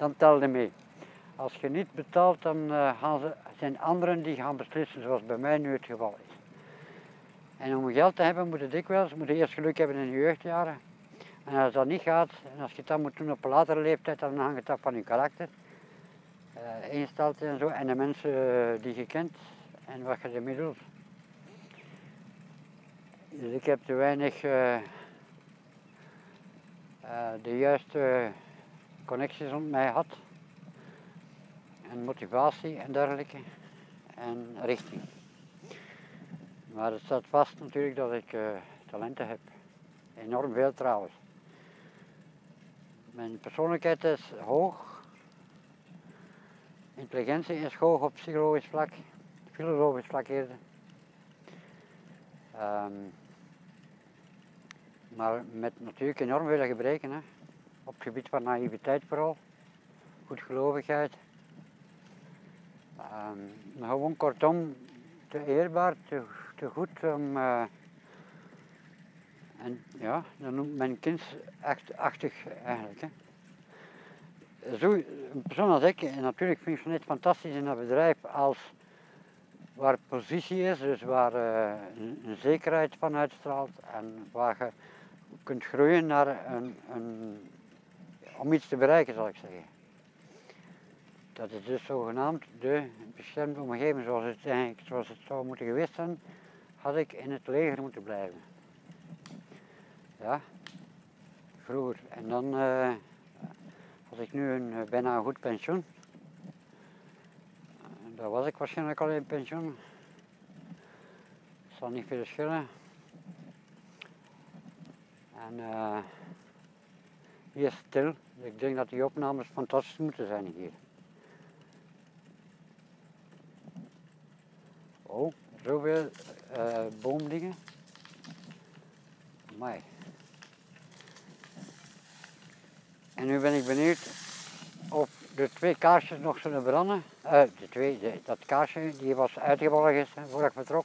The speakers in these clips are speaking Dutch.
dan telde mee. Als je niet betaalt, dan eh, gaan ze, zijn anderen die gaan beslissen, zoals bij mij nu het geval is. En om geld te hebben, moet je dikwijls, moet je eerst geluk hebben in je jeugdjaren. En als dat niet gaat, en als je dat moet doen op een latere leeftijd, dan hangt het af van je karakter. eh ingesteldheid en zo, en de mensen eh, die je kent en wat je ermee doet. Dus ik heb te weinig de juiste connecties rond mij gehad. En motivatie en dergelijke. En richting. Maar het staat vast natuurlijk dat ik eh, talenten heb. Enorm veel trouwens. Mijn persoonlijkheid is hoog. Intelligentie is hoog op psychologisch vlak. Filosofisch vlak eerder. Ehm, maar met natuurlijk enorm veel gebreken. Hè. Op het gebied van naïviteit vooral. Goedgelovigheid. Ehm, maar gewoon kortom, te eerbaar, te, goed om. eh, en ja, dat noemt men kindachtig eigenlijk. Hè. Zo, een persoon als ik, en natuurlijk functioneert fantastisch in dat bedrijf als waar positie is, dus waar eh, een zekerheid van uitstraalt en waar je kunt groeien naar een, een, om iets te bereiken, zal ik zeggen. Dat is dus zogenaamd de beschermde omgeving zoals het, eigenlijk, zoals het zou moeten geweest zijn, had ik in het leger moeten blijven. Ja, vroeger. En dan eh, had ik nu een, eh, bijna een goed pensioen. Eh, Daar was ik waarschijnlijk al in pensioen. zal niet veel schillen. En hier stil. Ik denk dat die opnames fantastisch moeten zijn hier. Oh, zoveel eh boomdingen. Amai. En nu ben ik benieuwd of de twee kaarsjes nog zullen branden. Eh, de twee, dat kaarsje die was uitgevallen gisteren voordat ik vertrok.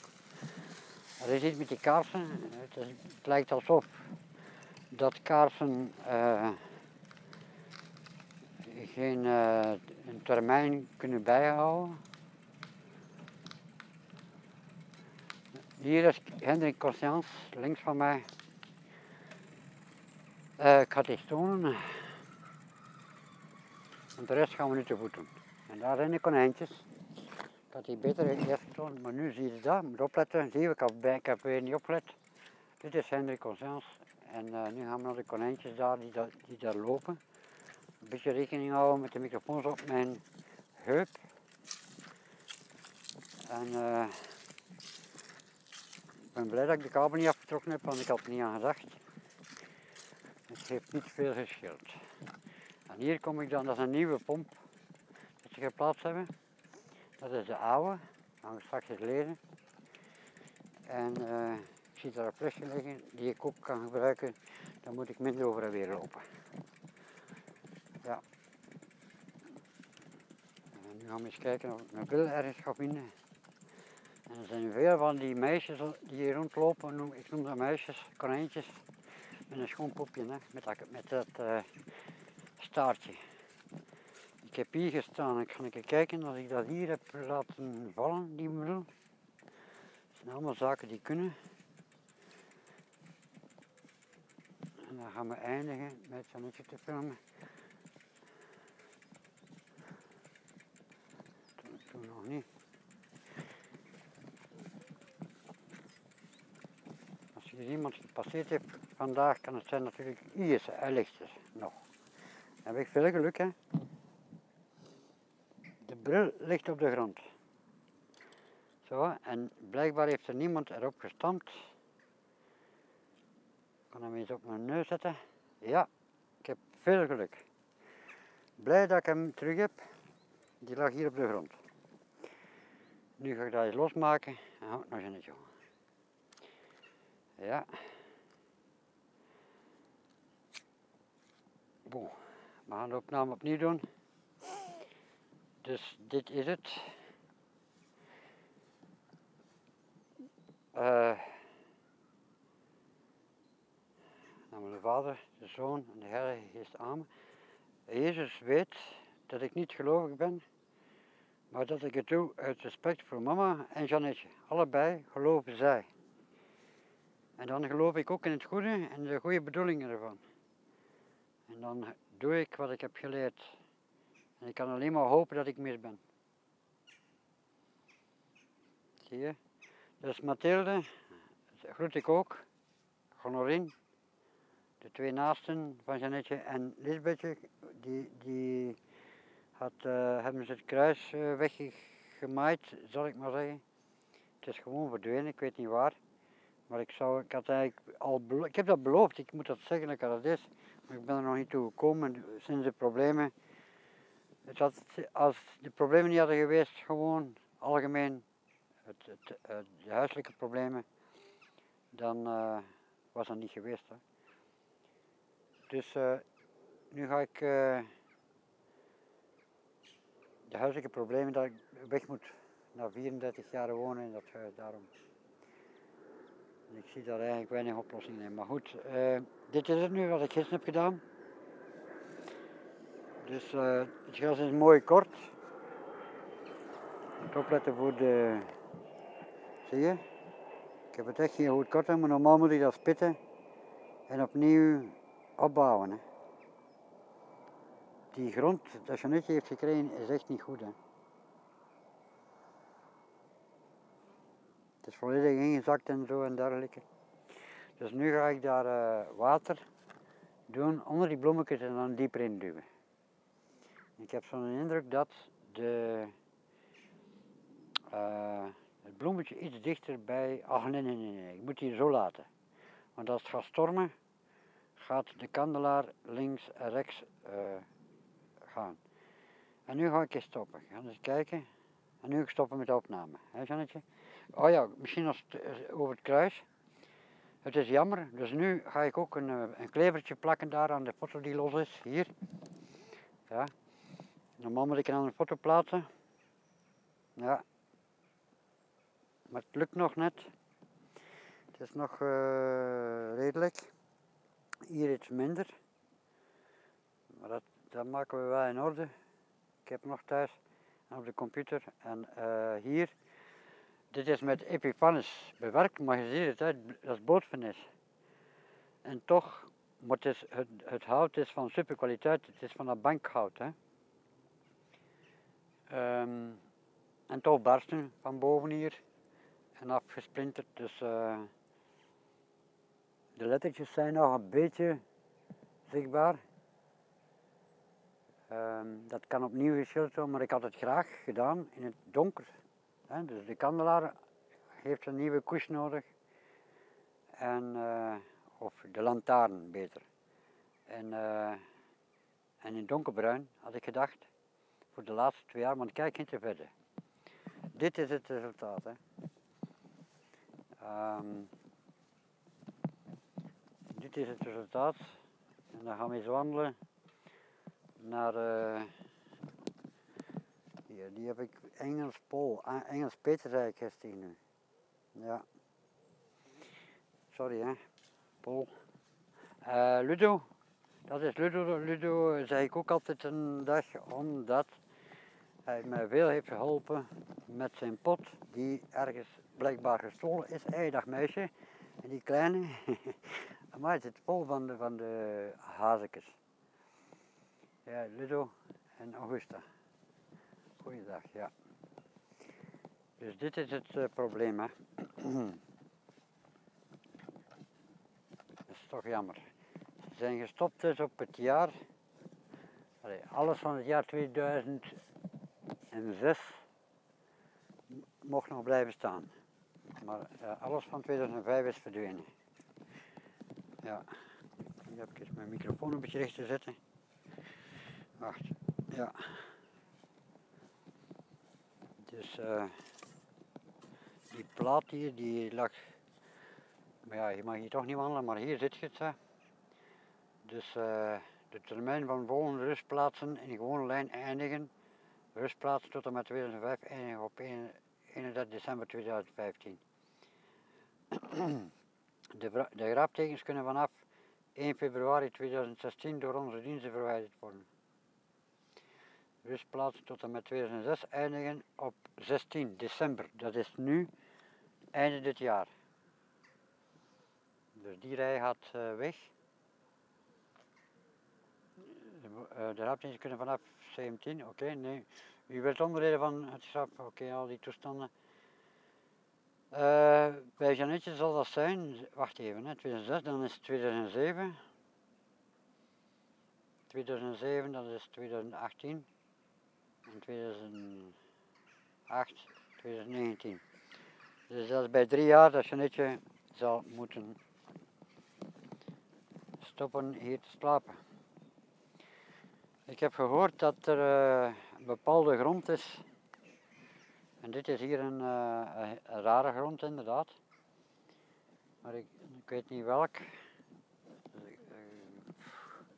Er is iets met die kaarsen. Het, is- het lijkt alsof dat kaarsen eh, geen eh, een termijn kunnen bijhouden. Hier is Hendrik Conscience, links van mij. Eh, ik ga het. En de rest gaan we nu te voet doen. En daar zijn de konijntjes. Ik had die beter eerst getoond, maar nu zie je dat. Moet opletten. Zie je, ik heb, ik heb weer niet opgelet. Dit is Hendrik Conscience. En eh, nu gaan we naar de konijntjes daar die, daar die lopen. Een beetje rekening houden met de microfoons op mijn heup. En eh, ik ben blij dat ik de kabel niet afgetrokken heb, want ik had er niet aan gedacht. Het heeft niet veel geschild. En hier kom ik dan, dat is een nieuwe pomp dat ze geplaatst hebben. Dat is de oude, gaan we straks eens lezen. En eh, zie daar een flesje liggen die ik ook kan gebruiken. Dan moet ik minder over en weer lopen. Ja. Nu gaan we eens kijken of ik mijn bril ergens ga vinden. En er zijn veel van die meisjes die hier rondlopen, ik noem dat meisjes, konijntjes, met een schoon popje, hè, met dat, met eh, staartje. Ik heb hier gestaan, ik ga even kijken als ik dat hier heb laten vallen, die. Dat zijn allemaal zaken die kunnen. En dan gaan we eindigen met Jannetje te filmen. Toen, toen nog niet. Als je iemand gepasseerd hebt vandaag, kan het zijn natuurlijk, hier is hij ligt nog. Dan heb ik veel geluk, hè. De bril ligt op de grond. Zo, en blijkbaar heeft er niemand erop gestampt. Kan hem eens op mijn neus zetten. Ja, ik heb veel geluk. Blij dat ik hem terug heb. Die lag hier op de grond. Nu ga ik dat eens losmaken en hou nog het jongen. Ja. Bon, we gaan de opname opnieuw doen. Dus dit is het. Eh namelijk de Vader, de Zoon en de Heilige Geest. Amen. Jezus weet dat ik niet gelovig ben, maar dat ik het doe uit respect voor mama en Janetje. Allebei geloven zij. En dan geloof ik ook in het goede en de goede bedoelingen ervan. En dan doe ik wat ik heb geleerd. En ik kan alleen maar hopen dat ik mis ben. Zie je? Dus Mathilde, groet ik ook. Honorin, de twee naasten van Janetje en Lisbetje, die, die had, eh, hebben ze het kruis uh, weggemaaid, zal ik maar zeggen. Het is gewoon verdwenen, ik weet niet waar. Maar ik, zou, ik had eigenlijk al ik heb dat beloofd, ik moet dat zeggen dat dat is. Maar ik ben er nog niet toe gekomen sinds de problemen. Het als de problemen niet hadden geweest, gewoon algemeen, het, het, de huiselijke problemen, dan uh, was dat niet geweest. Hè. Dus uh, nu ga ik uh, de huiselijke problemen dat ik weg moet na 34 jaar wonen in dat huis daarom. En ik zie daar eigenlijk weinig oplossingen in. Maar goed, dit is het nu wat ik gisteren heb gedaan. Dus het gras is mooi kort. Moet opletten voor de... Zie je? Ik heb het echt geen goed kort, maar normaal moet ik dat spitten en opnieuw opbouwen. Hè. Die grond dat Jeannetje heeft gekregen is echt niet goed. Hè. Het is volledig ingezakt en zo en dergelijke. Dus nu ga ik daar uh, water doen onder die bloemetjes en dan dieper in duwen. Ik heb zo'n indruk dat de, uh, het bloemetje iets dichter bij... Ach nee, nee, nee, nee, ik moet die zo laten. Want als het gaat stormen, gaat de kandelaar links en rechts uh, gaan. En nu ga ik eens stoppen. Ga eens kijken. En nu ga ik stoppen met de opname. Hè, Jannetje? Oh ja, misschien als eh, over het kruis. Het is jammer, dus nu ga ik ook een, eh, een klevertje plakken daar aan de foto die los is. Hier. Ja. Normaal moet ik een andere foto plaatsen. Ja. Maar het lukt nog net. Het is nog redelijk. Hier iets minder. Maar dat, dat maken we wel in orde. Ik heb nog thuis op de computer. En uh, hier, dit is met Epiphanes bewerkt, maar je ziet het, hè, dat is. En toch, maar het, het, hout is van superkwaliteit, het is van dat bankhout. Hè. Um, en toch barsten van boven hier en afgesplinterd. Dus uh, de lettertjes zijn nog een beetje zichtbaar. Um, dat kan opnieuw geschilderd worden, maar ik had het graag gedaan in het donker. Dus de kandelaar heeft een nieuwe koers nodig. En, uh, of de lantaarn beter. En, uh, en in donkerbruin had ik gedacht. Voor de laatste twee jaar, want kijk niet te verder. Dit is het resultaat. Um, dit is het resultaat. En dan gaan we eens wandelen naar, uh, hier, die heb ik Engels Pol, Engels Peterrijk heeft die nu. Ja. Sorry hè, Pol. Uh, Ludo, dat is Ludo, Ludo zeg ik ook altijd een dag, omdat hij mij veel heeft geholpen met zijn pot, die ergens blijkbaar gestolen is. Hé, dag meisje. En die kleine, maar het zit vol van de, van de. Ja, Ludo en Augusta. Goeiedag, ja. Dus dit is het uh, probleem, hè. dat is toch jammer. Ze zijn gestopt dus op het jaar, alles van het jaar 2006 mocht nog blijven staan. Maar alles van 2005 is verdwenen. Ja, nu heb ik mijn microfoon een beetje recht te zetten. Wacht, ja. Dus uh, die plaat hier, die lag, maar ja, je mag hier toch niet wandelen, maar hier zit je het. Hè. Dus uh, de termijn van volgende rustplaatsen in gewone lijn eindigen. Rustplaatsen tot en met 2005 eindigen op 31 december 2015. De, de kunnen vanaf 1 februari 2016 door onze diensten verwijderd worden. rustplaats tot en met 2006 eindigen op 16 december. Dat is nu einde dit jaar. Dus die rij gaat uh, weg. Uh, de rapjes kunnen vanaf 17, oké, nee. U werd onderdelen van het schap, oké, al die toestanden. Uh, bij Janetje zal dat zijn, wacht even, hè, 2006, dan is het 2007. 2007, dat is 2018. En 2008, 2019. Dus dat is bij drie jaar dat Janetje zal moeten stoppen hier te slapen. Ik heb gehoord dat er uh, een bepaalde grond is. En dit is hier een, uh, een rare grond inderdaad. Maar ik, ik weet niet welk.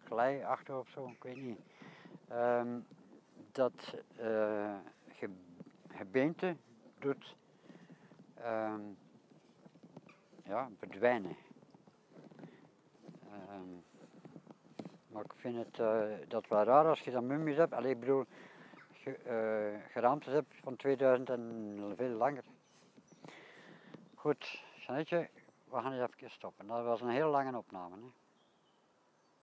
Klei achter of zo, ik weet niet. Um, dat uh, ge, gebeente doet um, ja, verdwijnen. Um, maar ik vind het dat wel raar als je dan mummies hebt. Alleen ik bedoel, ge, uh, geraamtes hebt van 2000 en veel langer. Goed, Jeannetje, we gaan eens even stoppen. Dat was een hele lange opname. Hè.